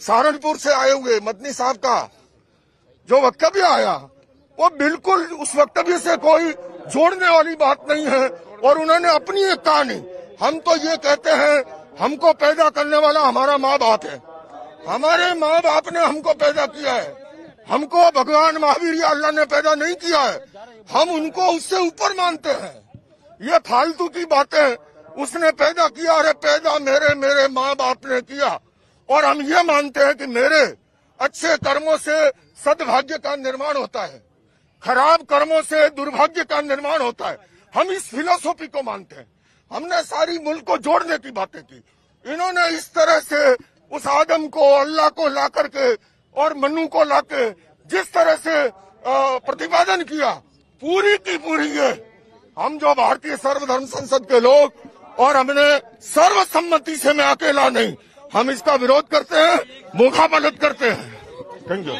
सहारनपुर से आए हुए मदनी साहब का, जो वक्तव्य आया, वो बिल्कुल उस वक्तव्य से कोई जोड़ने वाली बात नहीं है, और उन्होंने अपनी एक कहानी हम तो ये कहते हैं, हमको पैदा करने वाला हमारा माँ बाप है। हमारे माँ बाप ने हमको पैदा किया है। हमको भगवान महावीर या अल्लाह ने पैदा नहीं किया है। हम उनको उससे ऊपर मानते हैं। ये फालतू की बातें उसने पैदा किया, अरे पैदा मेरे मेरे माँ बाप ने किया। और हम ये मानते हैं कि मेरे अच्छे कर्मों से सदभाग्य का निर्माण होता है। खराब कर्मों से दुर्भाग्य का निर्माण होता है। हम इस फिलोसॉफी को मानते हैं। हमने सारी मुल्क को जोड़ने की बातें की। इन्होंने इस तरह से उस आदम को, अल्लाह को ला करके और मनु को लाके जिस तरह से प्रतिपादन किया, पूरी की पूरी ये। हम जो भारतीय सर्वधर्म संसद के लोग और हमने सर्वसम्मति से मैं अकेला नहीं हम इसका विरोध करते हैं मुखापलत करते हैं। Thank you.